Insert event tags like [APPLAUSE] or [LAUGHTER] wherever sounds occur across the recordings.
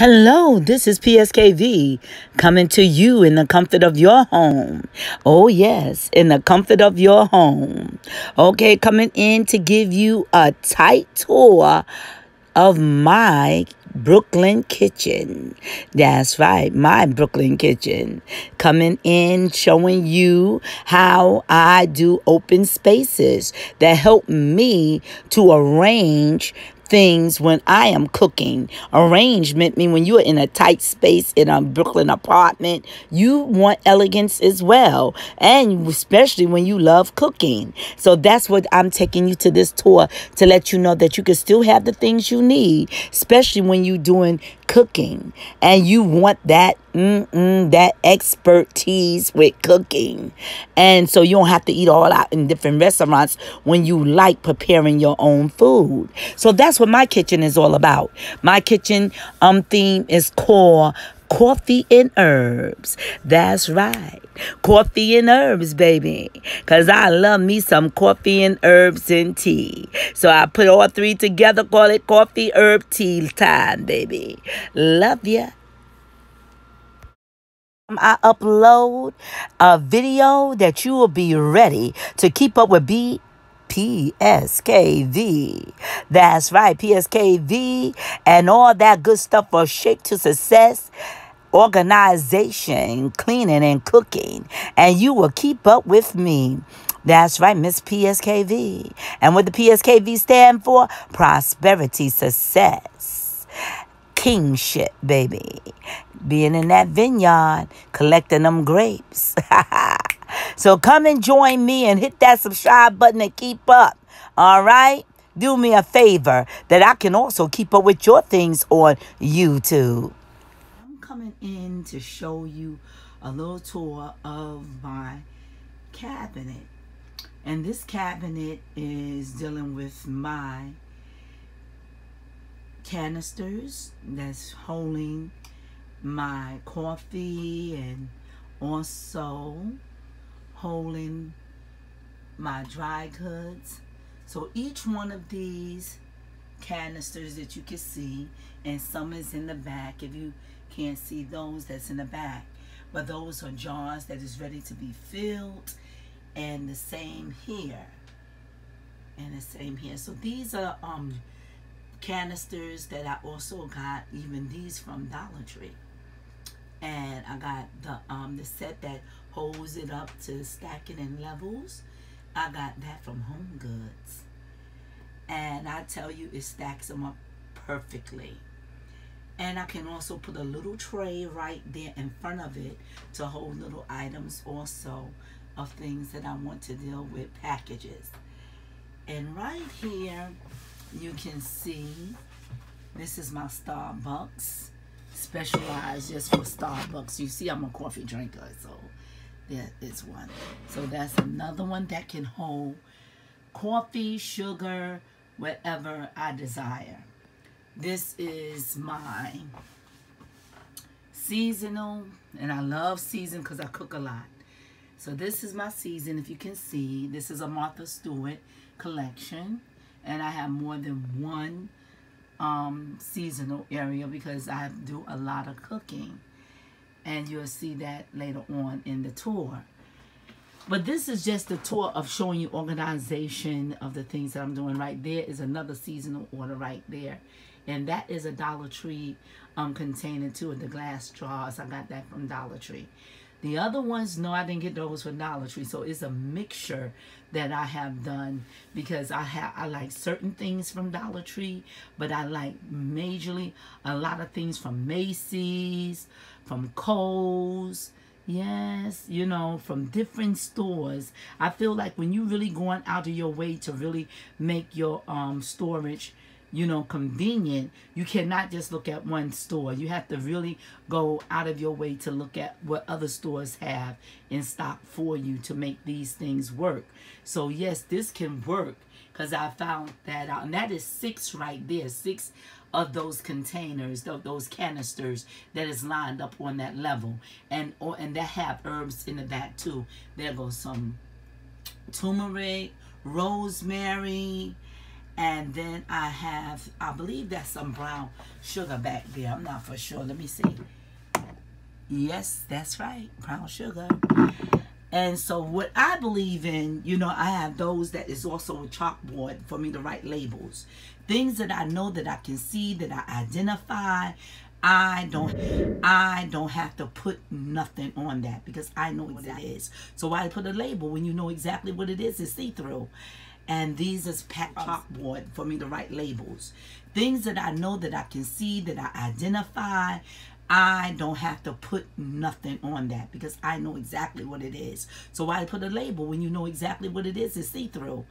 Hello, this is PSKV coming to you in the comfort of your home. Oh, yes, in the comfort of your home. Okay, coming in to give you a tight tour of my Brooklyn kitchen. That's right, my Brooklyn kitchen. Coming in, showing you how I do open spaces that help me to arrange things when I am cooking. Arrangement mean when you're in a tight space in a Brooklyn apartment, you want elegance as well. And especially when you love cooking. So that's what I'm taking you to this tour to let you know that you can still have the things you need, especially when you're doing cooking and you want that mm-mm, that expertise with cooking and so you don't have to eat all out in different restaurants when you like preparing your own food so that's what my kitchen is all about my kitchen um theme is core coffee and herbs. That's right. Coffee and herbs, baby. Because I love me some coffee and herbs and tea. So I put all three together, call it coffee herb tea time, baby. Love ya. I upload a video that you will be ready to keep up with B PSKV. That's right, PSKV and all that good stuff for Shake to Success organization, cleaning and cooking, and you will keep up with me. That's right, Miss PSKV. And what the PSKV stand for? Prosperity, success, kingship, baby. Being in that vineyard, collecting them grapes. [LAUGHS] so come and join me and hit that subscribe button and keep up. All right? Do me a favor that I can also keep up with your things on YouTube I'm coming in to show you a little tour of my cabinet. And this cabinet is dealing with my canisters that's holding my coffee and also holding my dry goods. So each one of these canisters that you can see and some is in the back if you can't see those that's in the back. But those are jars that is ready to be filled. And the same here. And the same here. So these are um canisters that I also got even these from Dollar Tree. And I got the um the set that holds it up to stacking in levels. I got that from Home Goods. And I tell you, it stacks them up perfectly. And I can also put a little tray right there in front of it to hold little items also of things that I want to deal with, packages. And right here, you can see, this is my Starbucks, specialized just for Starbucks. You see I'm a coffee drinker, so that is one. So that's another one that can hold coffee, sugar, whatever I desire. This is my seasonal, and I love season because I cook a lot. So this is my season, if you can see. This is a Martha Stewart collection, and I have more than one um, seasonal area because I do a lot of cooking. And you'll see that later on in the tour. But this is just a tour of showing you organization of the things that I'm doing. Right there is another seasonal order right there and that is a Dollar Tree um, container too, the glass jars. I got that from Dollar Tree. The other ones, no, I didn't get those from Dollar Tree. So it's a mixture that I have done because I have I like certain things from Dollar Tree, but I like majorly a lot of things from Macy's, from Kohl's, Yes, you know, from different stores. I feel like when you really going out of your way to really make your um storage you know, convenient, you cannot just look at one store. You have to really go out of your way to look at what other stores have in stock for you to make these things work. So yes, this can work because I found that out. And that is six right there, six of those containers, those canisters that is lined up on that level. And or and that have herbs in the back too. There goes some turmeric, rosemary, And then I have, I believe that's some brown sugar back there. I'm not for sure. Let me see. Yes, that's right. Brown sugar. And so what I believe in, you know, I have those that is also a chalkboard for me to write labels. Things that I know that I can see, that I identify. I don't I don't have to put nothing on that because I know what it is. So why put a label when you know exactly what it is? It's see-through. And these is pack chalkboard for me to write labels. Things that I know that I can see, that I identify. I don't have to put nothing on that because I know exactly what it is. So why put a label when you know exactly what it is? It's see-through.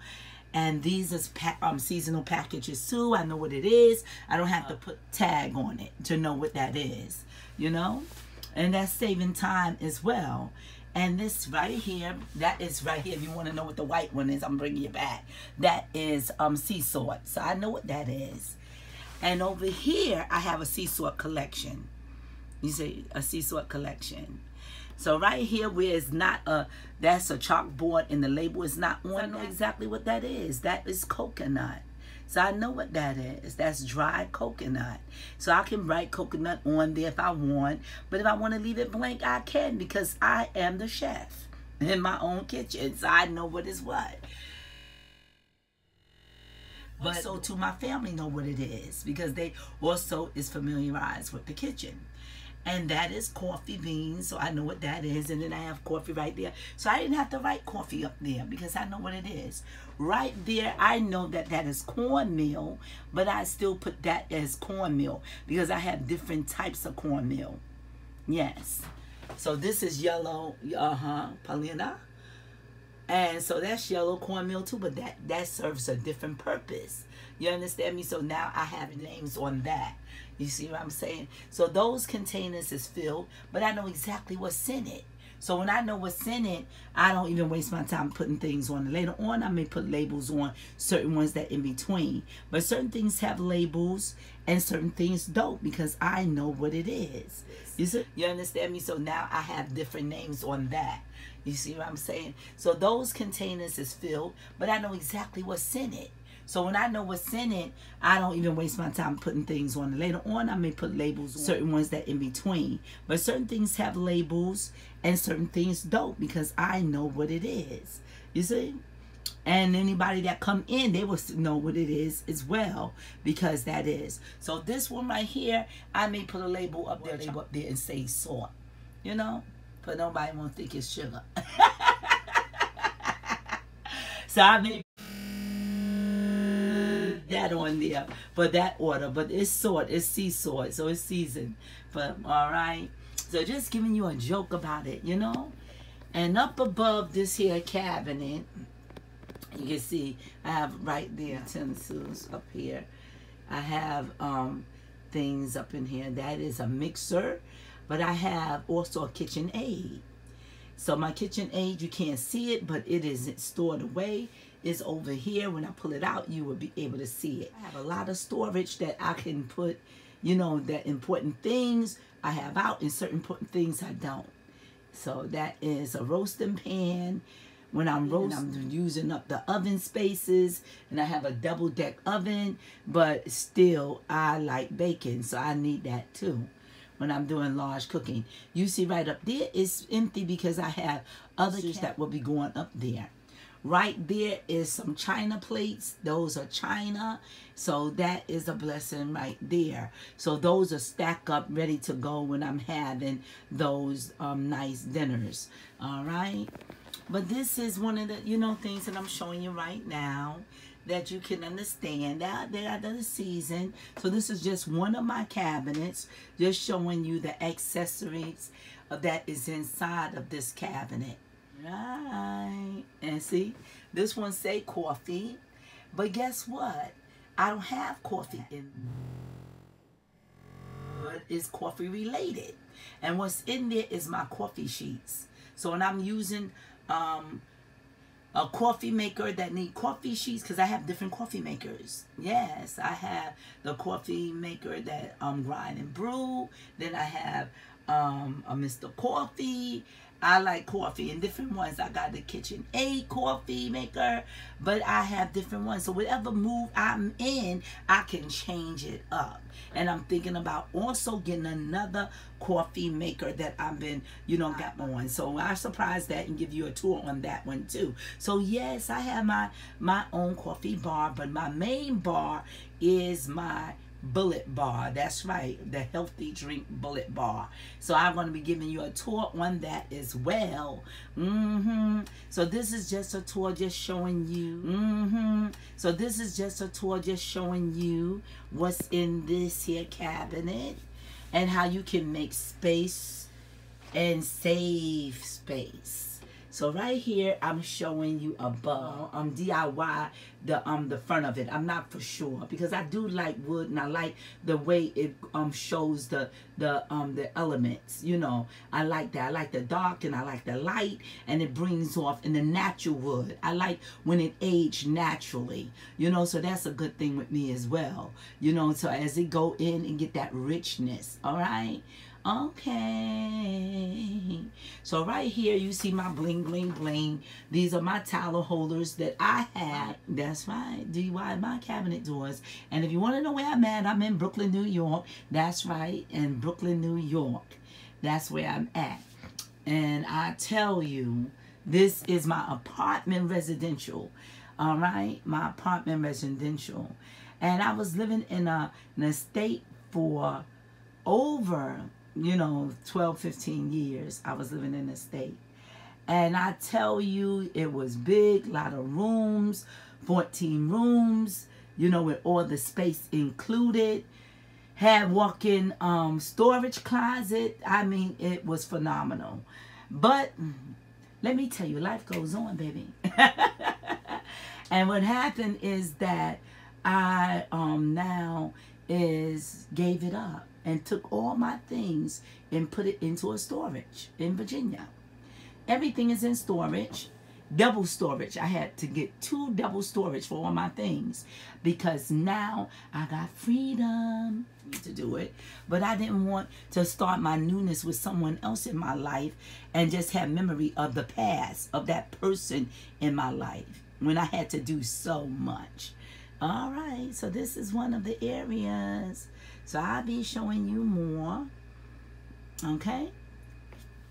And these is um, seasonal packages too. I know what it is. I don't have to put tag on it to know what that is, you know? And that's saving time as well. And this right here, that is right here. If you want to know what the white one is, I'm bringing you back. That is um, sea salt. So I know what that is. And over here, I have a sea salt collection. You see, a sea salt collection. So right here where it's not a, that's a chalkboard and the label is not on, I know exactly what that is. That is coconut. So I know what that is. That's dried coconut. So I can write coconut on there if I want. But if I want to leave it blank, I can because I am the chef in my own kitchen. So I know what is what. But so to my family know what it is because they also is familiarized with the kitchen and that is coffee beans. So I know what that is. And then I have coffee right there. So I didn't have to write coffee up there because I know what it is. Right there, I know that that is cornmeal, but I still put that as cornmeal because I have different types of cornmeal. Yes. So this is yellow, uh-huh, Paulina. And so that's yellow cornmeal too, but that, that serves a different purpose. You understand me? So now I have names on that. You see what I'm saying? So those containers is filled, but I know exactly what's in it. So when I know what's in it, I don't even waste my time putting things on. Later on, I may put labels on certain ones that in between. But certain things have labels and certain things don't because I know what it is. You see? You understand me? So now I have different names on that. You see what I'm saying? So those containers is filled, but I know exactly what's in it. So when I know what's in it, I don't even waste my time putting things on. Later on, I may put labels on certain ones that in between. But certain things have labels and certain things don't because I know what it is. You see? And anybody that come in, they will know what it is as well because that is. So this one right here, I may put a label up there, label up there and say salt. You know? But nobody won't think it's sugar. [LAUGHS] so I may that on there for that order. But it's salt, it's sea salt, so it's seasoned. But all right. So just giving you a joke about it, you know? And up above this here cabinet, you can see I have right there utensils up here. I have um, things up in here. That is a mixer, but I have also a kitchen aid. So my kitchen aid, you can't see it, but it is stored away It's over here. When I pull it out, you will be able to see it. I have a lot of storage that I can put, you know, that important things I have out and certain important things I don't. So that is a roasting pan. When I'm roasting, I'm using up the oven spaces and I have a double deck oven, but still I like baking, so I need that too when I'm doing large cooking. You see right up there, it's empty because I have others that will be going up there. Right there is some china plates. Those are china. So that is a blessing right there. So those are stacked up ready to go when I'm having those um, nice dinners. All right. But this is one of the, you know, things that I'm showing you right now that you can understand that they're out the season. So this is just one of my cabinets, just showing you the accessories that is inside of this cabinet. Right. And see, this one say coffee. But guess what? I don't have coffee in but it's coffee related. And what's in there is my coffee sheets. So when I'm using um, a coffee maker that need coffee sheets, because I have different coffee makers. Yes, I have the coffee maker that um grind and brew. Then I have um, a Mr. Coffee I like coffee and different ones. I got the Kitchen Aid coffee maker, but I have different ones. So whatever mood I'm in, I can change it up. And I'm thinking about also getting another coffee maker that I've been, you know, got on. So I surprise that and give you a tour on that one too. So yes, I have my my own coffee bar, but my main bar is my bullet bar. That's right the healthy drink bullet bar. So i'm going to be giving you a tour on that as well. Mm-hmm. So this is just a tour just showing you. Mm-hmm. So this is just a tour just showing you what's in this here cabinet and how you can make space and save space so right here, I'm showing you above um DIY the um the front of it. I'm not for sure because I do like wood and I like the way it um shows the the um the elements. You know, I like that. I like the dark and I like the light and it brings off in the natural wood. I like when it aged naturally. You know, so that's a good thing with me as well. You know, so as it go in and get that richness. All right. Okay. So right here, you see my bling, bling, bling. These are my towel holders that I have. That's right. DIY my cabinet doors. And if you want to know where I'm at, I'm in Brooklyn, New York. That's right. In Brooklyn, New York. That's where I'm at. And I tell you, this is my apartment residential. All right. My apartment residential. And I was living in a, an estate for over you know, 12, 15 years I was living in the state. And I tell you, it was big, lot of rooms, 14 rooms, you know, with all the space included. Had walk-in um, storage closet. I mean, it was phenomenal. But let me tell you, life goes on, baby. [LAUGHS] and what happened is that I um, now is gave it up and took all my things and put it into a storage in Virginia. Everything is in storage, double storage. I had to get two double storage for all my things because now I got freedom to do it. But I didn't want to start my newness with someone else in my life and just have memory of the past, of that person in my life when I had to do so much. All right, so this is one of the areas so I'll be showing you more. Okay?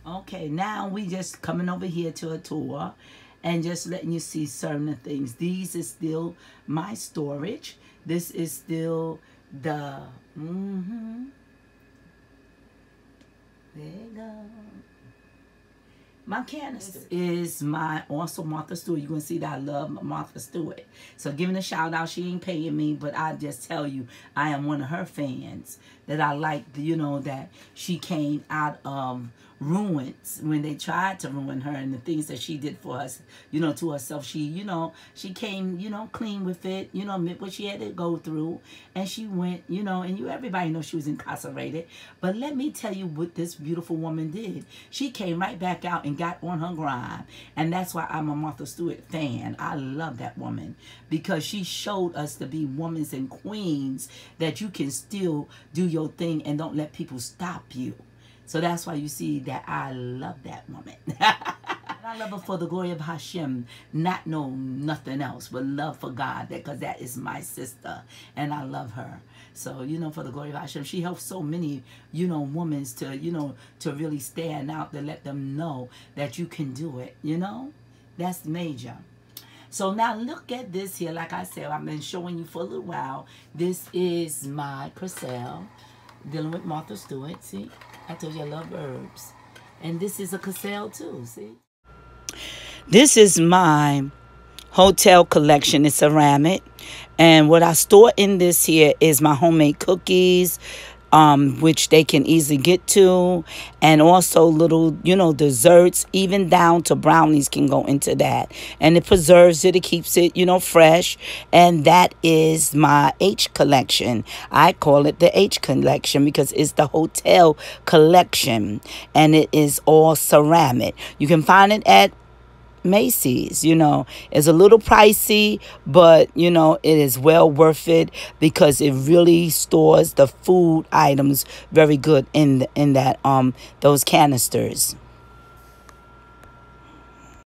Okay, now we just coming over here to a tour and just letting you see certain things. These is still my storage. This is still the, mm-hmm. There you go. My canister is my also Martha Stewart. You're to see that I love Martha Stewart. So giving a shout out. She ain't paying me, but I just tell you, I am one of her fans that I like, you know, that she came out of ruins when they tried to ruin her and the things that she did for us, you know, to herself. She, you know, she came, you know, clean with it, you know, what she had to go through. And she went, you know, and you everybody knows she was incarcerated. But let me tell you what this beautiful woman did. She came right back out and got on her grind. And that's why I'm a Martha Stewart fan. I love that woman because she showed us to be women and queens that you can still do your thing and don't let people stop you. So that's why you see that I love that woman. [LAUGHS] I love her for the glory of Hashem, not know nothing else, but love for God, because that is my sister, and I love her. So, you know, for the glory of Hashem, she helps so many, you know, women to, you know, to really stand out, to let them know that you can do it, you know? That's major. So now look at this here. Like I said, I've been showing you for a little while. This is my Crystal dealing with Martha Stewart. See? I told you I love herbs. And this is a Cassell too, see? This is my hotel collection. It's ceramic. And what I store in this here is my homemade cookies, um, which they can easily get to, and also little, you know, desserts, even down to brownies can go into that. And it preserves it, it keeps it, you know, fresh. And that is my H collection. I call it the H collection because it's the hotel collection, and it is all ceramic. You can find it at Macy's. You know, it's a little pricey, but you know, it is well worth it because it really stores the food items very good in in that um those canisters.